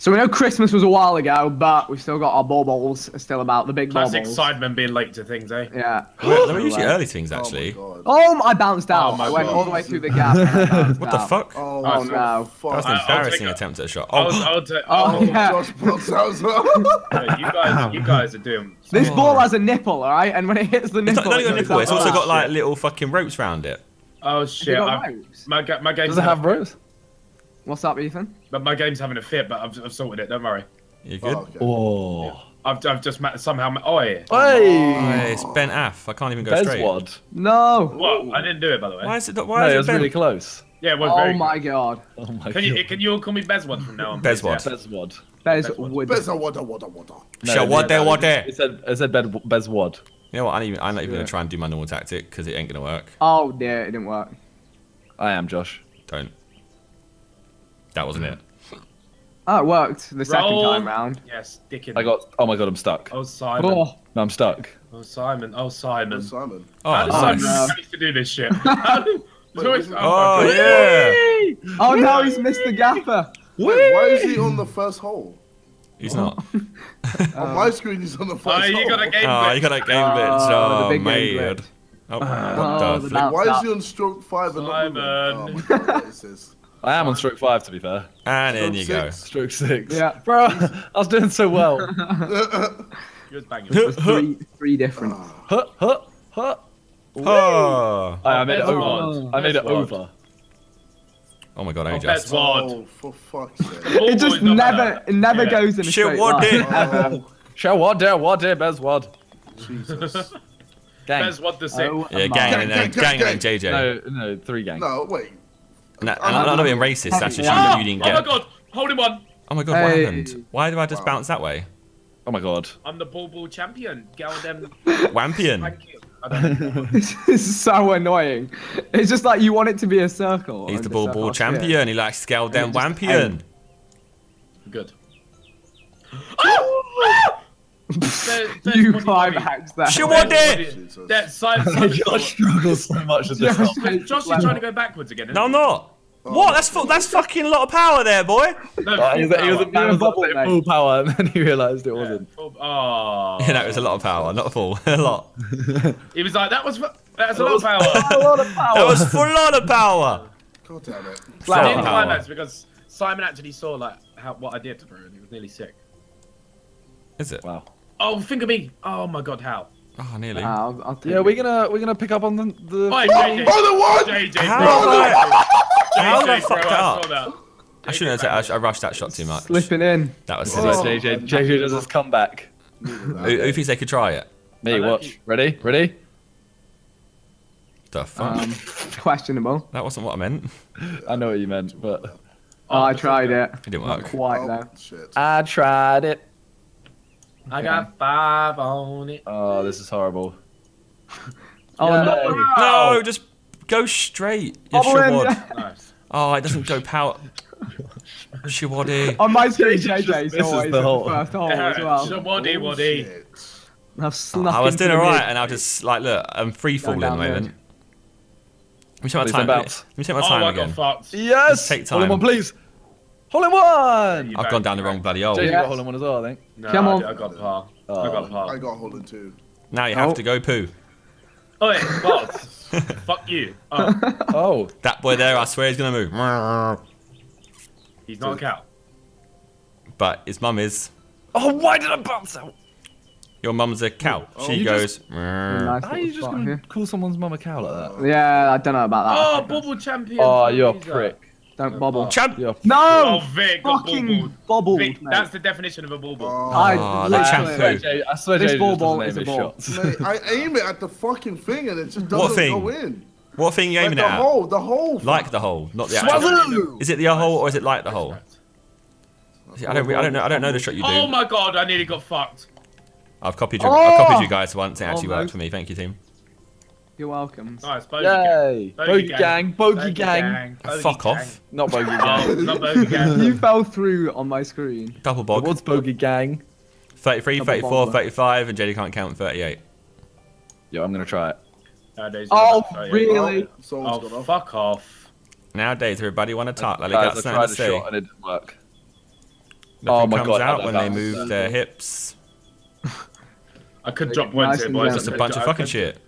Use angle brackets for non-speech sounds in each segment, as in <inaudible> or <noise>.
So we know Christmas was a while ago, but we've still got our ball baubles still about the big Classic baubles. Sidemen being late to things, eh? Yeah. <gasps> We're, we're usually early to things, Oh my actually. god. Oh, I bounced out. Oh my I went God. all the way through the gap. <laughs> and I bounced what the out. fuck? Oh, Oh, no. fuck. that was an embarrassing a- attempt at a shot. I'll, Oh, I'll take. Oh, Oh, yeah. Josh Potts as well. yeah, you guys, you guys are doing. <laughs> This ball has a nipple, alright? And when it hits the nipple, not, not only a it nipple, it's also got like little fucking ropes around it. Oh shit! got ropes? my ga- my game's Does it have ropes? What's up, Ethan? But my game's having a fit, but I've, I've sorted it. Don't worry. You good? Oh, okay. Oh. I've, I've just ma- somehow. Ma- oh yeah. Hey! Hey, it's Ben Aff. I can't even go straight. Bezwad. No. What? I didn't do it by the way. Why is it? Why No, is it it was Ben? really close. Yeah, it was Oh very. my god. Oh my Can you can you all call me Bezwad from now on? please, Bezwad. yeah? Bezwad. Bez Bezwad. would. Beza wada wada wada. Show what they what. It said, it said Bed- Bezwad. You know what? I'm, even, I'm not even Yeah. gonna try and do my normal tactic because it ain't gonna work. Oh dear, it didn't work. I am Josh. Don't. That wasn't it. Oh, it worked the second time round. Yes, Dickens. I got. Oh my god, I'm stuck. Oh Simon. Oh, No, I'm stuck. Oh Simon. Oh Simon. Oh, Simon. Oh, How does Oh, Simon no. manage to do this shit? <laughs> How always- wait, my Oh God. yeah. oh no, he's missed the gaffer. Wait, why is he on the first hole? He's not. <laughs> on my screen, he's on the first Oh, hole. Ah, you got a game. Oh, you got that game glitch. Oh, the Oh, big mate. glitch. Oh, Oh, what the the Why is he on stroke five and not moving? Simon. Oh my god, what is this? I am on stroke five, to be fair. And in you go. Stroke six. Yeah. Bro, <laughs> I was doing so well. <laughs> You was banging. Three, three different. huh, huh, huh. Oh. I, I made it Bezwad. over. I made it over. Oh my god, I Oh, just. Bezwad. Oh, for fuck's sake. <laughs> It just never, it never Yeah. goes in a Shit, straight what line. did- Oh, Show what there, what there, Bezwad. Jesus. Gang. Bezwad the six. Oh, Yeah, my. gang and then Gang, gang gang, and then JJ. No, no, three gang. No, wait. No, and I'm not being racist. That's just Oh, you didn't oh my god! Hold him on. Oh my god, what happened? Why did I just Wow. bounce that way? Oh my god. I'm the ball ball champion. Gal them. <laughs> Wampion. Thank. I don't. <laughs> This is so annoying. It's just like you want it to be a circle. He's the ball ball oh, shit. champion. He likes scale down it Wampion. Good. <laughs> There- You Monty five Monty. hacks that. Shit, what it! did? Monty- Jesus. That Simon. Josh struggles so much with this. Josh- Josh is trying to go backwards again. No, I'm isn't not. What? That's fu- that's fucking a lot of power there, boy. he? No, Uh, he was, full he was, power. he was bubble, like mate. full power, and then he realised it Yeah, wasn't. full- Oh. Yeah, no, it was a lot of power, not full. <laughs> a lot. <laughs> He was like, that was that's a lot of power. <laughs> A lot of power. That was full lot of power. God damn it. I Flat didn't power. climax because Simon actually saw like how what I did to her and he was nearly sick. Is it? Wow. Oh, finger me! Oh my god, how? Oh, nearly. Ah, I'll, I'll Yeah, it. we're gonna we're gonna pick up on the. the Oi, Oh, JJ, oh, the what? JJ, How bro. have I- how JJ, did I fuck that up? that. I shouldn't have. said- I, I rushed that shot too much. Slipping in. That was This silly. where JJ JJ does his comeback. Who, who thinks they could try it? Me, watch. Ready? Ready? The fuck? Um, <laughs> questionable. that wasn't what I meant. I know what you meant, but Oh, I tried it. It didn't Not work. quite Oh, though. shit. I tried it. I got five on it. Oh, this is horrible. Oh Yeah. no. No, just go straight. You Bubble in. should. Nice. Oh, it doesn't go power. <laughs> Shiwadi. On my screen, JJ just JJ's always the the hole. first hole Yeah, as well. so waddy waddy. Bullshit. I've oh, snuck I was doing alright, and I was just like look. I'm free falling at the down mid. moment. Let me take my Please time. don't Let me take my Oh, time I again. got fucked. Yes. take Hole in time. one, please. Hole in one. You I've gone down the wrong back. bloody hole. JJ Yes. got hole in one as well, I think. No, Come on. did- I got par. I Oh. got I par. got Holland too. Now you have Oh. to go poo. Oh, Oi, boss. <laughs> Fuck you. Oh, <laughs> Oh. That boy there, I swear he's gonna move. he's not a cow. But his mum is. Oh, why did I bounce out? Your mum's a cow. Oh, she you goes. just- Nice How are you just gonna call someone's mum a cow like that? Yeah, I don't know about that. Oh, bubble champion. Oh, you're a prick. Don't bubble. Champ. You're No! Oh, Vik Fucking bubbled. Vik, that's the definition of a bubble. Oh, I Oh, literally- champ I swear, I swear This Jay ball ball is a his ball. Mate, I aim it at the fucking thing and it just doesn't What thing? go in. What thing are you Like aiming the at? hole, the hole. Like the hole, not the actual. Swazoo! Is it the hole or is it like the hole? See, I don't. re- I don't know. I don't know the shot you do. Oh my god, I nearly got fucked. I've copied you. I've Oh! copied you guys once. It actually Almost. worked for me. Thank you, team. You're welcome. Nice, bogey gang. Yay! Bogey gang, bogey gang. bogey Fuck gang. off. Not bogey <laughs> Oh, gang. not bogey gang. <laughs> You fell through on my screen. Double It bog. was bogey gang. 33, Double 34, bog. 35, and JD can't count 38. Yo, I'm gonna try it. Nowadays, Oh, really? Oh, Oh, gone off. fuck off. Nowadays, everybody want to talk. Like they Guys, got I tried to a say. shot and it didn't work. Oh Nothing my comes God, out when they move their hips. I could Nice drop points here, and boys. gentle. It's a I bunch of I fucking could- shit.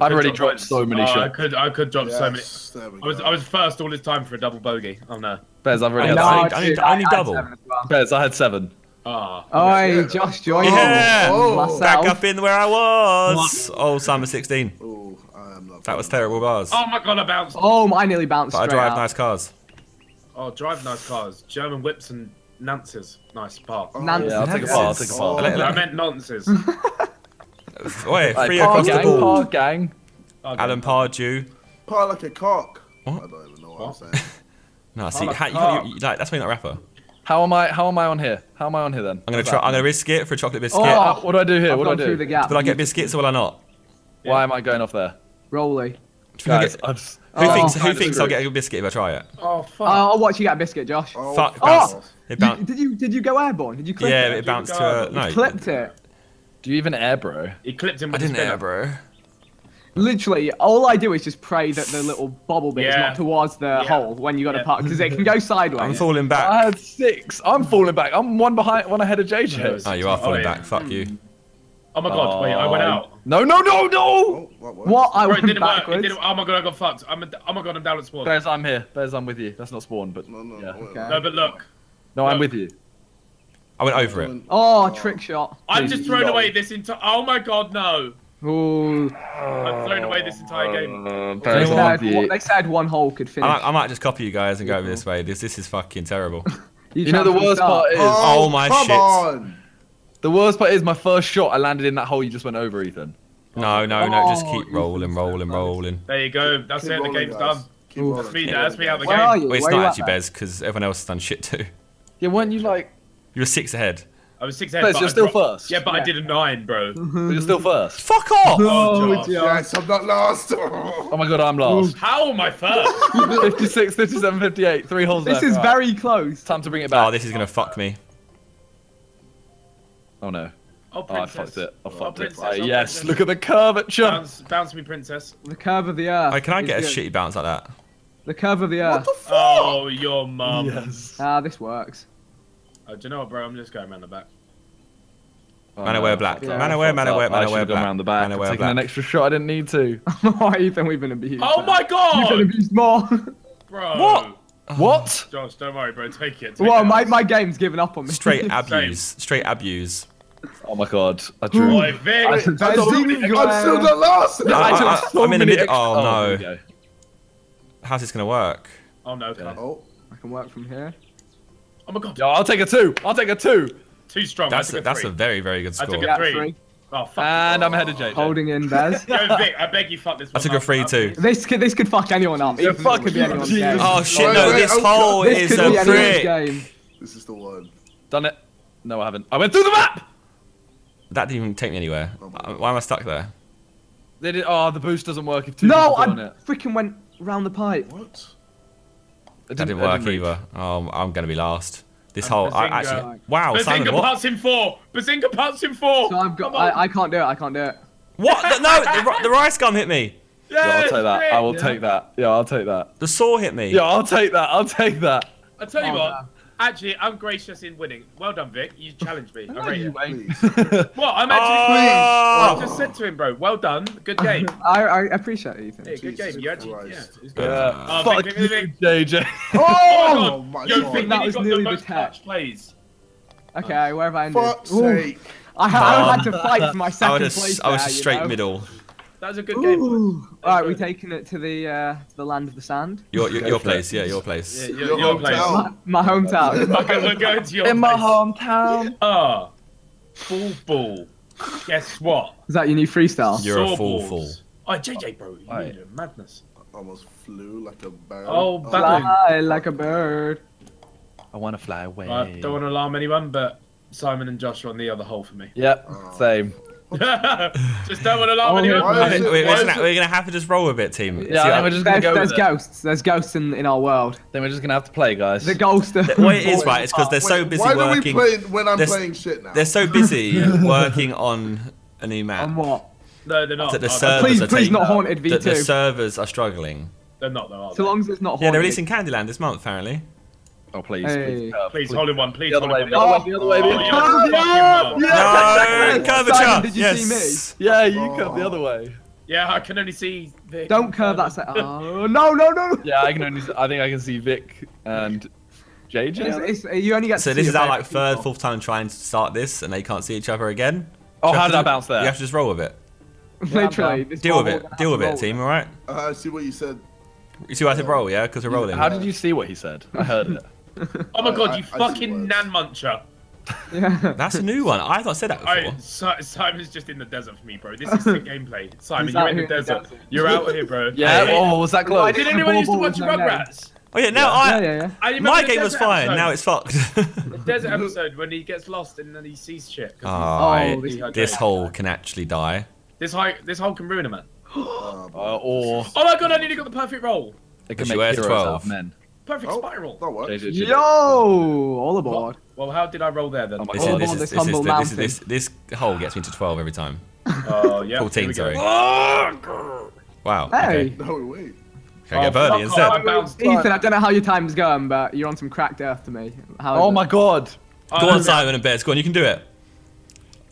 I I've already drop dropped so many oh, I shots. could, I could drop so many. Yes, there we I was. I was first all this time for a double bogey. Oh no. Bez, I've already I had know. six. I need- dude, I need had double. well. Bez, I had seven. Ah. Oi, Yeah. Josh, join Yeah! Oh, Myself. Back up in where I was. Oh, Summer 16. Oh, I am not. That was terrible bars. Oh my god, I bounced. Oh, I nearly bounced But I drive out. nice cars. Oh, drive nice cars. German whips and Nances. Nice par. Oh, Nantes. Yeah, I'll take a bar. I'll take a Oh. I meant nonsense. <laughs> <laughs> Wait, Right, free par across the gang, ball. par gang. Alan Pardew. Par like a cock. What? I don't even know what, I'm saying. <laughs> No, see, like how, you, you, you, like, that's why you're not a rapper. How am I? How am I on here? How am I on here then? I'm gonna try. I'm gonna risk it for a chocolate oh, biscuit. Oh. What do I do here? I've what do I gone through the do? gap. Will I get biscuits or will I not? Why am I going off there? Rolly. Who, Guys, get- I've who Oh. thinks, who thinks I'll get a biscuit if I try it? Oh fuck. Oh, I'll watch you get a biscuit, Josh. Oh, Fuck, fuck. bounce. Oh! It You- bounced. did you did you go airborne? Did you clip Yeah, it? it bounced to go. a. No, clipped it. Do you even air, bro? He clipped him I didn't air, bro. Literally, all I do is just pray that the little bobble bit is not towards the Yeah. hole when you got to Yeah. park because it can go <laughs> sideways. I'm falling back. I back. had six. I'm falling back. I'm one behind, one ahead of JJ. Oh, you are falling Oh, yeah. back. Fuck you. Oh my god, wait, I went Oh. out. No, no, no, no. Oh, what, what? What? I Bro, it didn't work. It backwards. didn't, oh my god, I got fucked. I'm a, oh my god, I'm down at spawn. Bez, I'm here. Bez, I'm with you. That's not spawn, but No, no, yeah. wait, Okay. No, but look. No, I'm with you. I went over it. Oh, trick shot. I've Please, just thrown no. away this entire. Oh my god, no. Ooh. I've thrown away this entire game. Uh, they said, with they said one hole could I finish. might, I might just copy you guys and go over this way. This this is fucking terrible. <laughs> You know the worst start. part is Oh, my come shit. on. the worst part is my first shot. I landed in that hole you just went over, Ethan. No, no, no. Just Oh, keep rolling, rolling, rolling. There you go. That's Keep it. The game's guys. done. Keep Ooh. rolling. That's me. Keep That's me out the Where game. are you? Well, it's Where not you actually? Bez because everyone else has done shit too. Yeah, weren't you like? You were six ahead. I was six ahead. Bez, but you're I still dropped- first. Yeah, but I did a nine, bro. But you're still first. Fuck off! Oh, Josh. Josh. Yes, I'm not last. <laughs> Oh my god, I'm last. How am I first? <laughs> 56, 57, 58. Three holes This left. is Right. very close. Time to bring it back. Oh, this is gonna fuck me. Oh no. Oh, Oh, I princess. fucked it. I Oh, fucked it. princess, Right, oh, yes, princess. look at the curvature. Bounce, bounce me, princess. The curve of the earth. Oh, can I is get a good. shitty bounce like that? The curve of the what earth. the fuck? Oh, your mum. Yes. Ah, this works. Oh, do you know what, bro? I'm just going around the back. Oh, Man, I wear black. Yeah. Man, I wear, man, I wear, man, I I wear should have gone black. around the back. Man, I wear Taking an extra shot I didn't need to. <laughs> Why, Ethan? We've been abused. Oh my god! You've been abused more. <laughs> Bro. What? What? Josh, don't worry, bro. Take it. Take well, it. my, my game's given up on me. Straight <laughs> abuse. Straight abuse. Oh my god, I drew. Boy, Vik. I- I'm Behzinga. still not last. I, I, I, so I'm in the many mid- extra- oh, oh, no. How's this gonna work? Oh no, can't. Oh, I can work from here. Oh my god. Yo, I'll take a two. I'll take a two. Too strong. That's I took a, that's three. a very very good score. I took a Yeah, three. three. Oh fuck. And I'm ahead of JJ. Holding in, Bez. Yo, Vik, I beg you, fuck this I took a up, free too. this could this could fuck anyone up. Yeah, Ethan, fuck this could be you, anyone's Jesus. game. Oh shit! No, wait, this oh, hole this is could a be prick. game. this is the one. Done it. No, I haven't. I went through the map. That didn't even take me anywhere. Oh Why am I stuck there? They did. Oh, the boost doesn't work if two No, people I go on it. freaking went round the pipe. What? It That didn't it work reach. either. Oh, I'm gonna be last. This And hole. I Behzinga. actually. Wow, Simon. Behzinga What? puts in four. Behzinga puts in four. So I've got. I, I can't do it. I can't do it. What? The- No, the, the rice gun hit me. Yeah, I'll take that. I will Vik. take that. Yeah, I'll take that. The saw hit me. Yeah, I'll take that. I'll take that. I tell you Oh, what. no. Actually, I'm gracious in winning. Well done, Vik. You challenged me. <laughs> I rate you, it. <laughs> What? I'm actually. I Oh! just said to him, bro. Well done. Good game. <laughs> I, I appreciate it, Ethan. Hey, good Jesus game. You actually. Yeah. Christ. It was good. Uh, Oh, Fuck Vik, you, Vik, Vik, Vik. JJ. Oh! Oh my Yo, God. Vik, That was got nearly the the most tap. plays. Okay, where have I ended? Fuck's sake. I, I had to fight for my I second was place. a, I was there, a you straight know? middle. That was a good game. boys. Ooh. All right, we good. taking it to the uh, to the land of the sand. Your your, your place. Yeah, your place. Yeah, Your your, your place. hometown. My, my hometown. Okay, <laughs> we're going to your In my hometown. <laughs> Ah, ball ball. Guess what? Is that your new freestyle? You're a Saw fool, balls. Oh, JJ, bro, you Aye. are madness. Almost flew like a bird. Oh, baboon. Fly like a bird. I want to fly away. I don't want to alarm anyone, but Simon and Josh are on the other hole for me. Yep, Oh. same. Just don't want to alarm Oh, anyone. why I is think it- we're, why we're, is gonna, we're gonna have to just roll a bit, team. Yeah, I think we're just gonna There's, go there's with it. ghosts. There's ghosts in, in our world. Then we're just gonna have to play, guys. The ghost of. What it is, <laughs> right, it's because they're so Wait, busy why are we playing when I'm There's- playing shit now? They're so busy <laughs> working on a new map On what? No, they're not. that the Oh, servers Please, are please not haunted that the V2. servers are struggling. They're not, though, are So they? long as it's not haunted. Yeah, they're releasing Candyland this month, apparently. Oh please, Hey. please, curve, Please, hold in one. Please, The other hold way, in the other way, the other way. Oh, the you're other way. a fucking mug. No, did you yes. see me? Yeah, you curve the other way. Yeah, I can only see. Vik. Don't curve that. Set. Oh no no no! no. Yeah, I can only. I think I can see Vik and JJ. It's, it's, you only get. So to this see is our like favourite third, people. fourth time trying to start this, and they can't see each other again. Oh, how did to- I bounce there? You have to just roll with it. <laughs> Literally. I'm Deal with it. Deal with it, team. All right. Uh, I see what you said. You see what I said roll, yeah? Because we're rolling. How did you see what he said? I heard it. Oh my god, I- you I fucking words. nan muncher. Yeah. <laughs> That's a new one. I thought I said that before. Alright, si Simon's just in the desert for me, bro. This is the <laughs> gameplay. Simon, you're in the here in the desert. desert. You're out here, bro. Yeah. Hey, Oh, was that close? Did anyone used to watch Ball, ball, Rugrats? Oh yeah, now I. Yeah, yeah, yeah. I My game was fine. episode. Now it's fucked. The desert <laughs> episode when he gets lost and then he sees shit. oh, Oh, this, this- this hole can actually die. This hole, this hole can ruin a man. <gasps> Uh, or Oh my god, I nearly got the perfect roll. it can She make wears heroes 12. out of men. Perfect oh, spiral. that works. JJ, Yo, all aboard. Well, how did I roll there then? Oh This All is, aboard this, is, this this, is, humble this, is, mountain. this, this hole gets me to 12 every time. <laughs> Oh, yeah. 14, here we go. sorry. Wow. Hey. Okay. No, wait. Can I get Oh, birdie fuck instead? I. Ethan, I don't know how your time's going, but you're on some cracked earth to me. How oh is Oh it? my god. Oh, Go on, Simon and Bez. Go on, you can do it.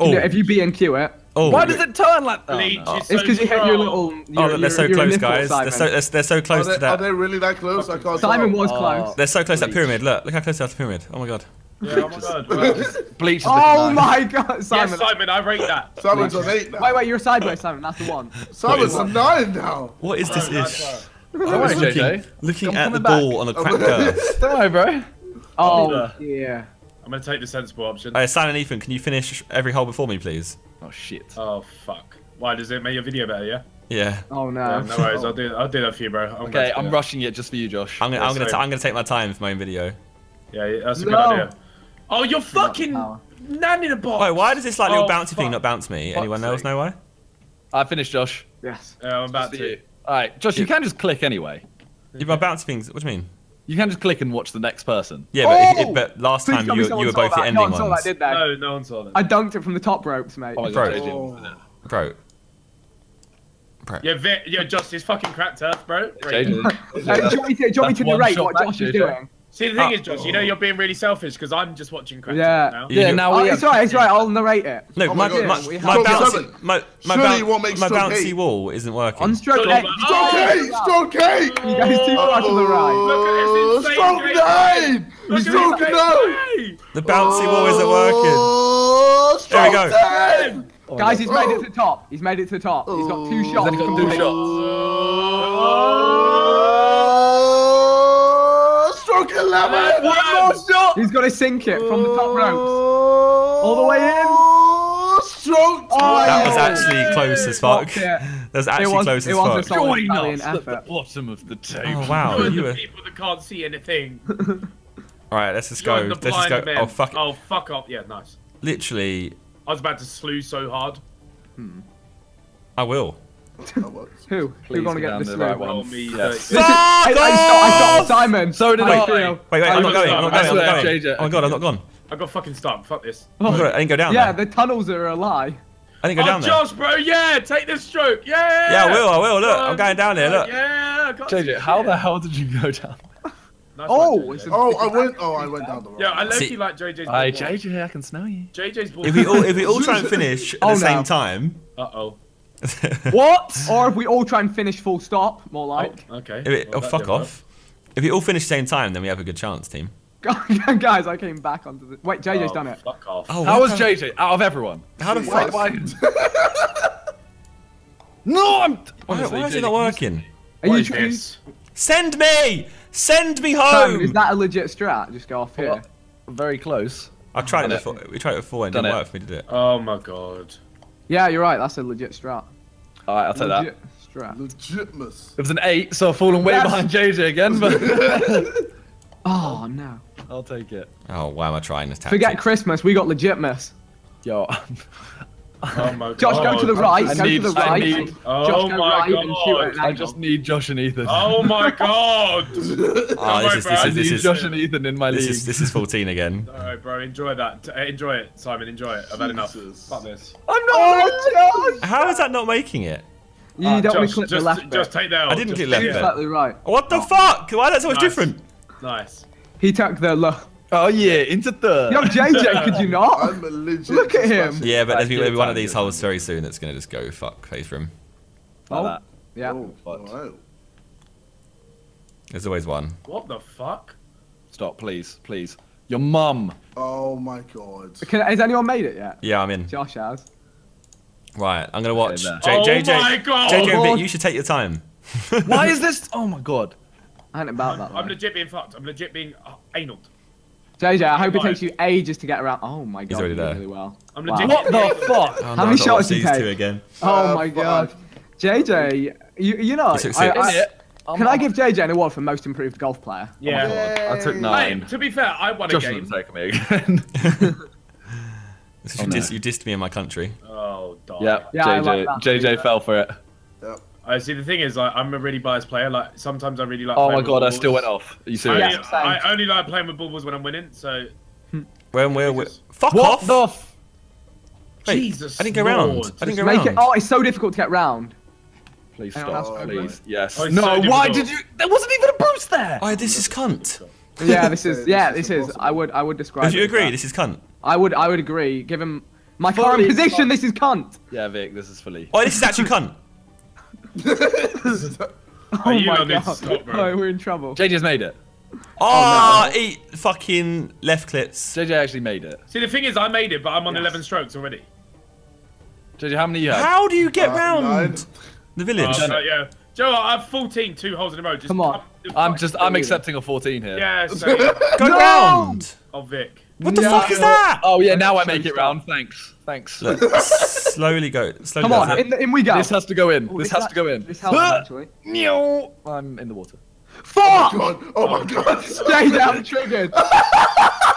Oh, Yeah, If you B and Q it, oh. Why does it turn like that? Bleach Oh, is it's so because you hit your strong. little. Oh, Your, they're so your close, nipple, guys. They're so, they're, they're so close they, to are they really that close? I can't Simon tell. was Oh. close. They're so close to that pyramid. Look, look how close they are to that pyramid. Oh my god. Yeah, oh my god. <laughs> Wow. Bleach is Oh looking nice. my god, Simon. Yes, Simon, I rate that. <laughs> Simon's on eight now. Wait, wait, you're sideways, Simon. That's the one. <laughs> Simon's on nine now. What is this nice ish? work. Don't looking looking at the ball on a cracked earth. Don't worry, bro. Oh, yeah. I'm gonna take the sensible option. Hey, Simon and Ethan, can you finish every hole before me, please? Oh shit. Oh fuck. Why does it make your video better? Yeah. Yeah. Oh Yeah, no. no worries. I'll do. I'll do that for you, bro. I'm Okay, I'm that. rushing it just for you, Josh. I'm gonna, Yeah, I'm gonna, same. t- I'm gonna take my time for my own video. Yeah, yeah, that's a No. good idea. Oh, you're fucking power. nan in a box. Wait, why does this like little Oh, bouncy thing not bounce me? Fuck's Anyone else sake. know why? I finished, Josh. Yes. Yeah, I'm about Just to. you. All right, Josh, you can just click anyway. Yeah, my bouncy things. What do you mean? You can just click and watch the next person. Yeah, but, Oh! if, but last Please time you, you were saw both the that. ending No one saw ones. that, did they? No, no one saw that. I dunked it from the top ropes, mate. Oh Bro. Oh. Bro. Bro. Yeah, Vik, yeah, Josh is fucking cracked earth, bro. Great. Uh, do you want me to, do you want me to narrate what Josh is JJ. doing? See, the thing ah. is, Josh, you know you're being really selfish because I'm just watching cracked Yeah. now. You- Yeah, you- now Oh, we it's have. right, it's right. I'll narrate it. No, Oh my, my my, God. My, bouncy, my, my, Surely boun- you my bouncy wall isn't working. On stroke eight. on, oh, Stroke oh! eight. Oh. Hey, stroke eight! You guys too far to the right. Look at Oh, this stroke nine! Look Stroke nine! The bouncy wall isn't oh, working. Oh, There we go. Oh, Guys, no. he's made it to the top. He's made it to the top. He's got two Oh. shots. He's got two shots. Oh, stroke eleven! One more shot! He's got to sink it from the top ropes. Oh, All the way in. Stroke Oh, That was actually close as fuck. Fuck. <laughs> That was actually was- close it as was a fuck. solid- Join valiant us at the bottom of the oh, table. Oh wow, You're you the were. people that can't see anything. <laughs> Alright, let's just go. Join the Let's just go. men. Oh fuck. Oh, fuck off. Yeah, nice. Literally, I was about to slew so hard. Hmm. I will. That. Who? Please Who's gonna go get down this the right one. Roll me Yeah. the- Listen, I, I, stopped, I stopped Simon. So did How I. you feel? Wait, wait, I'm not going. I'm not going. I'm not going. Oh my god, I'm not gone. I got fucking stuck. Fuck this. Oh my god, I didn't go down Yeah, there. the tunnels are a lie. I didn't go oh, down there. Josh, bro, yeah, take this stroke. Yeah. Yeah, I will. I will. Look, I'm going down there. Look. Yeah, I got JJ, how the hell did you go down? <laughs> Nice Oh, one, it's a- Oh, I went. Oh, I went down the wrong. Yeah, I See- low-key like JJ's. Hi. JJ, I can smell you. JJ's ball. If we all if we all <laughs> try and finish at Oh, the same time, Uh oh. <laughs> What? Or if we all try and finish full stop, more oh, like. Oh, okay. if it, Well, oh fuck didn't work. off. If we all finish the same time, then we have a good chance, team. <laughs> Guys, I came back onto the. Wait, JJ's Oh, done it. Fuck off. Oh, How was the- JJ out of everyone? How the Yes. fuck? <laughs> No, I'm. Why, Honestly, why is JJ, it not working? Are What you trying? Send me! Send me Simon, home! is that a legit strat? Just go off here. Well, Very close. I tried it it. before. We tried it before and it didn't work for me, did it? Oh my god. Yeah, you're right. That's a legit strat. All right, I'll take that. Legit strat. Legitmus. It was an eight, so I've fallen way That's- behind JJ again, but <laughs> Oh no. I'll take it. Oh, why am I trying this tactic? Forget Christmas. We got legitness. Yo, <laughs> Oh my god. <laughs> Josh, go to the right. I go need- to the I right. need- Oh Josh, go my right and shoot God. an I just need Josh and Ethan. Oh my <laughs> god. Oh, this is this bro, is I this need is Josh and Ethan in my this league. is this is 14 again. Alright, bro, enjoy that. Uh, Enjoy it, Simon. Enjoy it. I've had enough. Fuck this. I'm not. Oh, Josh! How is that not making it? You Ah, don't want to click just, the left Just bit. take that. I didn't Just click left take bit. that. Exactly right. What the fuck? Why is that so much Nice. different? Nice. He took the look. Oh yeah, into third. Yo, JJ, could you not? I'm a legit. Look at him. Yeah, but there's Right, gonna be one of these holes very soon that's gonna just go fuck face for him. Like Oh. that. Yeah. Oh, wow. There's always one. What the fuck? Stop, please, please. Your mum. Oh my god. Can, has anyone made it yet? Yeah, I'm in. Josh has. Right, I'm gonna watch. there. J- Oh JJ, my God. JJ Oh, you should take your time. <laughs> Why is this? Oh my god. I ain't about that. I'm though. legit being fucked. I'm legit being uh, anal. JJ, I hope it takes you ages to get around. Oh my god, already you there. really well. I'm Wow. What the <laughs> fuck? Oh, How many shots did these you take? again? Oh Uh, my five. god. JJ, you, you know, You took I. I, can I give JJ an award for most improved golf player? Yeah. I took nine. Hey, to be fair, I won a Josh game. isn't taking me again. This <laughs> is- you, no. dissed, you dissed me in my country. Oh, dog. yeah, Yeah, JJ, like. JJ fell for it. Yep. I see. The thing is, like, I'm a really biased player. Like, sometimes I really like. Oh my with god, I still went off. Are you I serious? only, Yeah, same. I only like playing with baubles when I'm winning. So When we're, we're fuck What off. the? Wait, Jesus, I didn't go round. Lord. I didn't Just go make round. it. Oh, it's so difficult to get round. Please Hang stop, that's- please. Yes. Oh, no, so why did you? There wasn't even a boost there. Oh, this is cunt. Yeah, this is. <laughs> Yeah, Yeah, this this is is. I would. I would describe. Would you agree? This is cunt. I would. I would agree. Give him my Fully current position. This is cunt. Yeah, Vik, this is fully. Oh, this is actually cunt. <laughs> Oh you my lot need to god. stop, bro. Oh, we're in trouble. JJ's made it. Oh, eat fucking left clips. JJ actually made it. See, the thing is, I made it, but I'm on Yes. 11 strokes already. JJ, how many you have? How do you get Uh, round nine. the village? Oh, no, yeah. Joe, I have 14, two holes in a row. Just Come on. the I'm just, I'm accepting a 14 here. Yeah, so, <laughs> Go No! <laughs> round. oh, Vik. What the No. fuck is that? Oh yeah, now I make it round. Thanks, thanks. Look, <laughs> slowly go. Slowly Come go. on, in, in we go. This has to go in. Oh, This has to go in. This helps actually. I'm in the water. Fuck! Oh god. Oh my god. Stay down, <laughs> triggered. <laughs>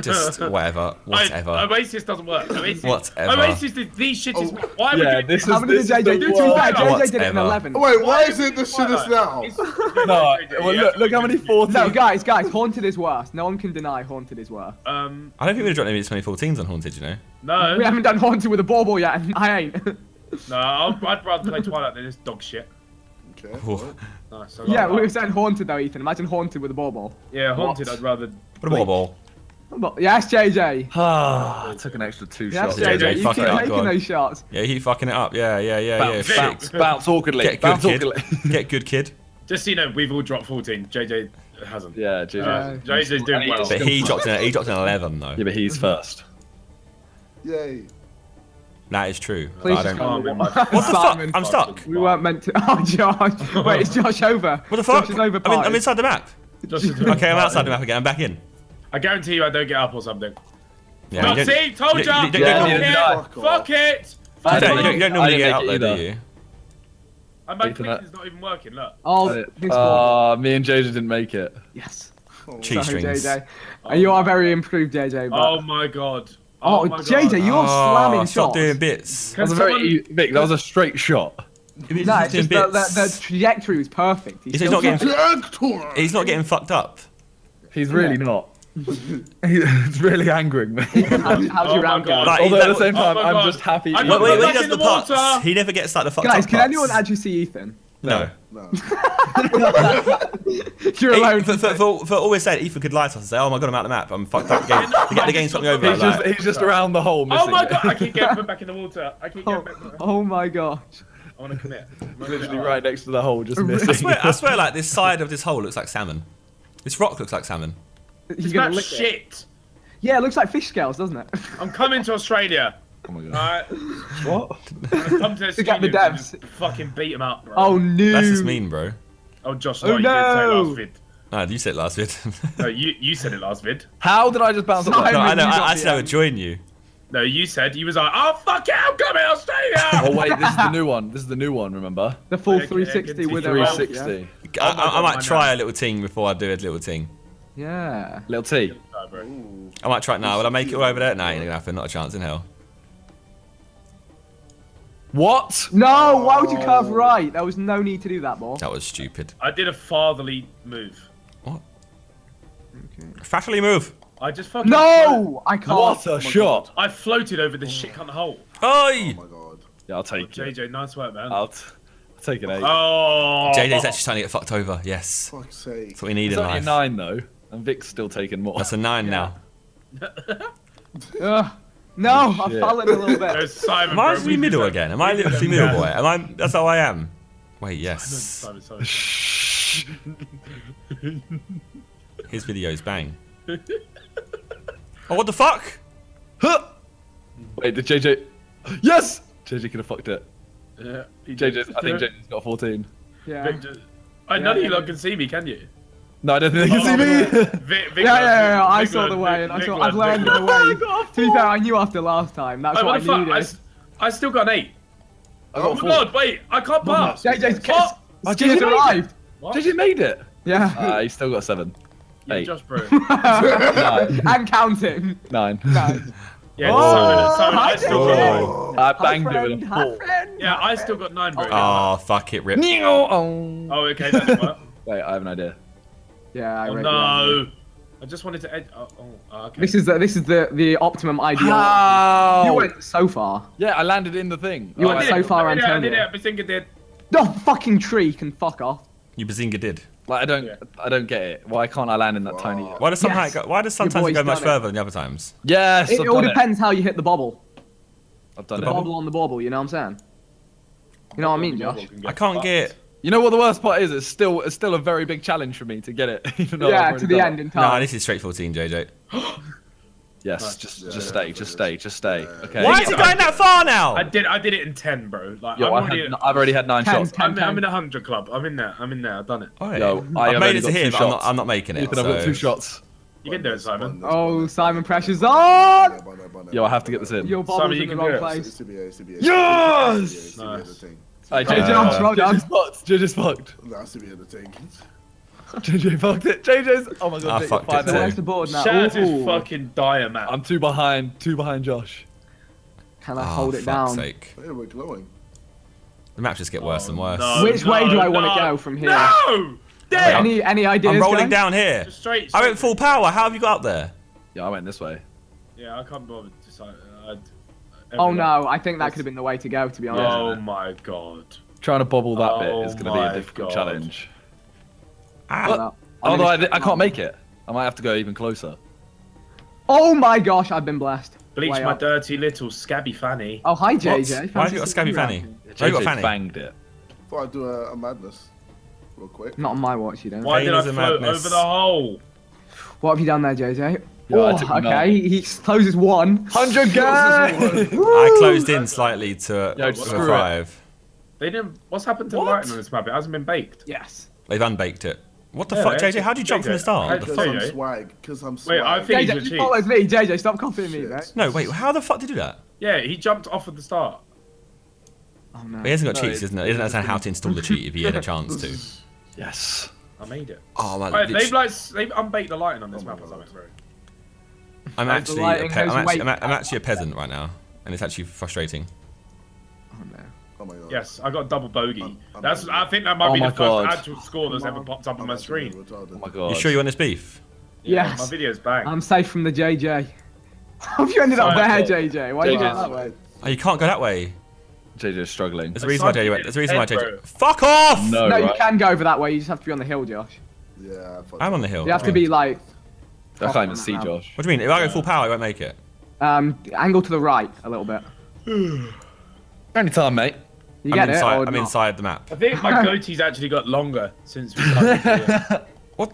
Just whatever. <laughs> Whatever. I, Oasis doesn't work. Oasis, Whatever. Oasis, is- these shit is. Oh. Why would Yeah, you? this How is many did this JJ is the do? To be fair, worst. JJ did it in 11. Wait, why is it the shittest now? <laughs> No, well, look, look how many 14. No, guys, guys, haunted is worse. No one can deny haunted is worse. Um, I don't think we've dropped any 2014s on Haunted, you know. no, We haven't done haunted with a bauble yet, and I ain't. <laughs> no. I'll, I'd rather play Twilight than this dog shit. Okay. Oh, Nice. Yeah, we were that. saying haunted though, Ethan. Imagine haunted with a bauble. Yeah, haunted. What? I'd rather. What a ball ball. But- Yes, JJ. Ah, I took an extra two Yes, shots. JJ, JJ. You fuck keep it up, making those shots. Yeah, he fucking it up. Yeah, yeah, yeah, Bounce, yeah. bounce, bounce awkwardly. Get good, bounce kid. awkwardly. <laughs> Get good, kid. Just so you know, we've all dropped 14. JJ hasn't. yeah, JJ. Uh, JJ's doing well. But he dropped in. He dropped in 11 though. Yeah, but he's first. Yay. That is true. but Please I don't... Calm what the fuck? I'm stuck. We weren't meant to. <laughs> Oh, Josh. Wait, is Josh over? What the fuck? Josh is over. I'm, in, I'm inside the map. Just- <laughs> Okay, I'm outside the map again. I'm back in. I guarantee you, I don't get up or something. Yeah, Not don't- see, told you- ya. you don't- Yeah, Fuck neither it. Fuck off. Fuck it. you don't, you don't, you don't I normally get make out it there, do either. you? And my Ethan, is not even working. Look. Oh. Uh, me and JJ didn't make it. Yes. <laughs> Cheese Sorry, strings. JJ. Uh, you are very improved, JJ. But... Oh my god. Oh, my JJ, God. you're Oh, slamming stop shots. doing bits. That was a very someone- Vik. That was a straight shot. He's No, it's just the, bits. the, the trajectory was perfect. He's not getting- He's not getting fucked up. He's really not. <laughs> He's really angering me. <laughs> How's, how's Oh your round God. going? Like, Although at the same Oh time, my I'm just happy. I Wait, got wait, he back does in the the putts, water. he never gets like the fucked Guys, can putts. anyone actually see Ethan? No. No. <laughs> You're alone. Hey, for, for, for, for always saying Ethan could lie to us and say, "Oh my god, I'm out of the map. I'm fucked up. The, game, the, ga- the game's fucked me over." He's like, just, he's just around the hole. Oh missing Oh my it. god, I keep getting put back in the water. I keep Oh, getting back. oh my gosh. I want to commit. Literally right next to the hole, just I I missing. swear, I swear, like this side of this hole looks like salmon. This rock looks like salmon. You're It's gonna not lick it. shit. Yeah, it looks like fish scales, doesn't it? <laughs> I'm coming to Australia. Oh my god. Alright, What? I'm come to <laughs> the To get the devs. Fucking beat them up, bro. Oh no. That's just mean, bro. Oh, Josh, Oh, no, you did say last vid. No, you said it last vid. <laughs> No, you you said it last vid. How did I just bounce up? No, I know. I, I said I would um, join you. No, you said you was like, oh fuck it, I'm coming to Australia. oh wait, this is the new one. This is the new one. Remember? The full Okay, 360 okay, with a continue. rope, 360. I, Oh I, I might try a little ting before I do a little ting. Yeah. Little T. No, bro. I might try it now. Will I make it all over there? No, ain't gonna happen. Not a chance in hell. What? No, why would you curve right? There was no need to do that, ball. That was stupid. I did a fatherly move. What? Fatherly move. I just fucking. No, I can't. What a oh shot! I floated over this shit cunt hole. Oi! Oh my god. Yeah, I'll take it. JJ, nice work, man. I'll, t- I'll taking eight. Oh. JJ's actually trying to get fucked over. Yes. Fuck's sake. That's what we need It's in only a life. nine though, and Vik's still taking more. That's a nine now. Ugh. no, oh, I've shit. fallen a little bit. <laughs> There's Simon. Am I bro. We literally middle deserve- again? Am I we literally middle boy? Am I? That's how I am. Wait, yes. Simon, Simon, Simon. <laughs> His videos bang. Oh, what the fuck? Huh! Wait, did JJ? Yes! JJ could have fucked it. Yeah, he JJ. I think JJ's got 14. Yeah. Vik just- Oh, none of you lot can see me, can you? No, I don't think they can see Oh, me. <laughs> Vik, Vik Yeah, yeah, yeah, yeah, I saw the way, and I saw, I've learned the <laughs> way. To be fair, I knew after last time. That's Oh, what what I fuck? I, needed. still got an eight. I Oh my god, wait, I can't pass. JJ's What? kiss. Oh, JJ made arrived. What? JJ made it. Yeah. Uh, he's still got seven. Yeah, Eight. Josh, bro. <laughs> Nine. and counting. Nine. No. Yeah, Oh, Simon, Simon, I still got nine. Oh, I Hi, banged it with a four. friend. Yeah, I still got nine, bro. Oh, fuck it, rip. Oh. Oh, okay, that didn't work. Wait, I have an idea. Yeah, I Oh read no. I just wanted to. Ed- oh, oh, oh, okay. This is the this is the the optimum ideal. How? You went so far. Yeah, I landed in the thing. You Oh, went I- I did so far, I did it, I did Antonio. it. Behzinga did. No fucking tree can fuck off. You Behzinga did. Like I don't, Yeah. I don't get it. Why can't I land in that tiny? Why does somehow Yes. go, Why does sometimes it go much it. further than the other times? Yes, It I've all done depends how you hit the bobble. I've done The it. The bobble on the bobble. You know what I'm saying? You know what I mean, Josh? I can't get. You know what the worst part is? It's still, it's still a very big challenge for me to get it. even Yeah, to the end it. in No, time. this is straight 14, JJ. Yes, just, Yeah, just stay, yeah, just yeah. stay, just stay. Okay. Why is he going that far now? I did. I did it in ten, bro. Like Yo, I'm I've, already. had, I've already had nine Ten, shots. ten. I'm, I'm in a hundred club. I'm in there. I'm in there. I've done it. Oi. Yo, I I've made it to got here, but I'm not. I'm not making it. Ethan, I've got two shots. You can do it, Simon. Oh, Simon Pressure's on! Yo, I have to get this in. Your bobble's Simon, you in the can wrong do it. place. Yes! Nice. Hey, Good JJ, job, well. Uh, JJ's fucked. JJ's fucked. That's to be in the tank. JJ fucked it. JJ's. Oh my god. I JJ, fucked five it So too. where's the board now? Shaz Ooh. is fucking dire, man. I'm two behind. Two behind Josh. Can I Oh, hold it fuck's down? sake. Hey, we're glowing. The maps just get worse and Oh, worse. no, Which way do I wanna go from here? No! Dead! Any any ideas? I'm rolling gang? down here. Just straight, I went full power. How have you got up there? Yeah, I went this way. Yeah, I can't bother. to decide. I'd, Oh everyone- no, I think that could have been the way to go. To be honest. Oh my god. Trying to bobble that Oh bit is going to be a difficult God. challenge. Ah, Well, Although I, I can't make it. I might have to go even closer. Oh my gosh, I've been blessed. Bleach Way my up. dirty little scabby fanny. Oh hi what? JJ. Why have you got a scabby fanny? around. Why you got a JJ fanny? banged it. Thought I'd do a, a madness. Real quick. Not on my watch, you don't. Why Pain did I float madness. over the hole? What have you done there, JJ? Yeah, oh, okay. He, he closes one. 100 guys! I closed in slightly to, Yo, to screw a it. five. They didn't. What's happened to the What? lighting on this map? It hasn't been baked. Yes. They've unbaked it. What the Yeah, fuck, they JJ? How would you jump from the start? I The Because Hey, I'm swag. Because I'm swag. Wait, I think- He's a JJ, you cheat. followed me. JJ, stop copying me, Shit. mate. No, wait, how the fuck did you do that? Yeah, he jumped off at the start. Oh no. He hasn't got No, cheats, it- isn't it? He doesn't understand how to install the cheat if he had a <laughs> chance to. Yes. I made it. Oh man, Right, they've like they've unbaked the lighting on this Oh map or God. something, bro. I'm actually, a pe- I'm, actually I'm, a- I'm actually a peasant right now, and it's actually frustrating. Oh, no. Oh my god. Yes, I got double bogey. I'm- I'm That's. I think that might Oh be my the first God. actual score that's ever popped up on my screen. retarded. Oh my god. You sure you want this beef? Yeah, Yes. My video's bang. I'm safe from the JJ. How <laughs> have you ended up there, JJ? Why are you JJ. going that way? Oh, you can't go that way. JJ's struggling. There's a reason why JJ went. There's a reason why Head, JJ. bro. Fuck off! No, No, you can go over that way. You just have to be on the hill, Josh. Yeah. I fucked I'm on the hill. You have to be like, I can't even see Wow. Josh. What do you mean? If I go full power, I won't make it. um, angle to the right a little bit. <sighs> Anytime, mate. You I'm get inside. it? I'm not? inside the map. I think my <laughs> goatee's actually got longer since we started. <laughs> What?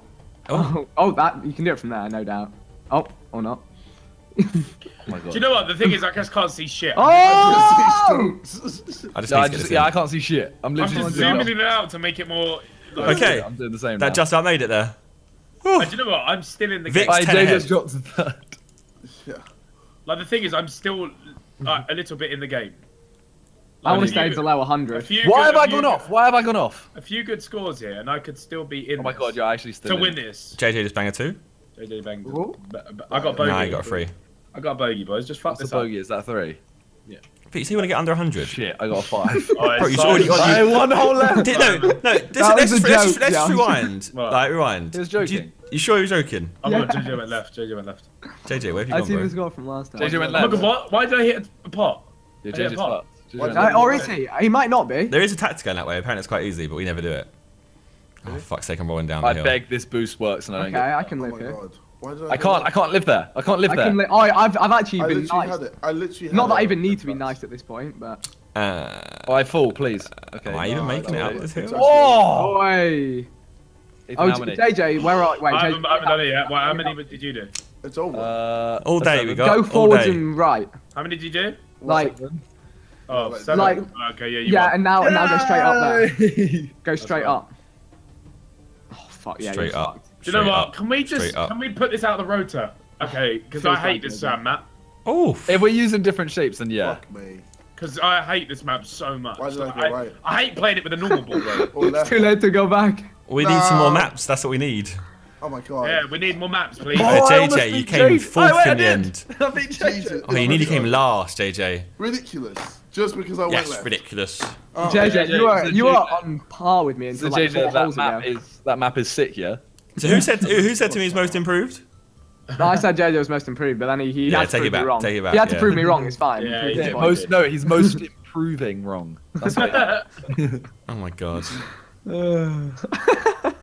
Oh, Oh, oh, that you can do it from there, no doubt. Oh, or not. <laughs> Oh my Do you know what? The thing is, I just can't see shit. Oh! I just Yeah, need I just, yeah, I can't see shit. I'm I'm literally just zooming in and out to make it more. Like, Okay. I'm doing the same. That now. just I made it there. And do you know what? I'm still in the Vic- game. Hey, 10 just dropped to third. Yeah. Like the thing is, I'm still uh, a little bit in the game. I want a to stay few- to the lower A 100. Why good- have a I few gone good- off? Why have I gone off? A few good scores here, and I could still be in. Oh my god, you're actually still to in. win this. JJ just bang a two. JJ banged. Ooh. But- but I got bogey. Nah, you got a three. I got a bogey, boys. Just fuck What's the this up. bogey? Is that three? But you say you want to get under 100. Shit, I got a five. <laughs> Oh, Bro, it's you already so- got- I one hole left. Did, no, no. This, That let's, was just, a let's, let's just Josh. rewind. <laughs> What? Like rewind. He was joking. You, you sure you're joking? Oh my Yeah. god, JJ went left. JJ went left. JJ, where have you I gone, see bro? the score from last time. JJ went Oh my left. god, what? Why did I hit a pot? Yeah, I hit a JJ's pot. fucked. Why Uh, or is he? He might not be. There is a tactic going that way. Apparently, it's quite easy, but we never do it. Oh fuck's sake! I'm rolling down the I beg this boost works and I don't Okay, get. I can Oh live my here. god. Why did I? I can't. I can't live there. I can't live I there. can li- oh, I've, I've actually I been literally nice. had it. I literally had Not that I even need to be nice at this point, but. Uh, Oh, I fall, please. Okay. am I even No, making it no, up it's- this hill? Oh! Oi! Ethan, Oh. JJ, where are. Wait, I JJ, haven't, I haven't done it yet. Well, how many did you do? It's over. Uh, All day we seven. got. Go forwards and right. How many did you do? Like, Oh, Like- okay, yeah, you yeah, won. and now, and now go straight up there. Go straight up. Oh, fuck, yeah, Straight up. fucked. Do you know what? up. Can we just can we put this out of the rotor? Okay, because I hate this it, uh, map. Oh, If we're using different shapes, then yeah. Fuck me. Because I hate this map so much. Why did I go I, right? I hate playing it with a normal ball, bro. <laughs> Or left. Too late to go back. we need some more maps. That's what we need. Oh my god. yeah, we need more maps, please. Oh, I JJ, you came Jade. fourth Oh, wait, I in the end. <laughs> I beat JJ. Jesus. Oh, you nearly came last, JJ. Ridiculous. Just because I went Yes, left. ridiculous. Oh, JJ, JJ, you are you are on par with me So until like JJ, four that map ago. is that map is sick, yeah. So who said who said to me he's most improved? No, I said JJ was most improved, but then he, he Yeah, had to take prove it back, me wrong. take it back, he had to prove me wrong. It's fine. Yeah, he me did. wrong. Most no, he's most <laughs> improving wrong. That's <laughs> Oh my god. <laughs> Oh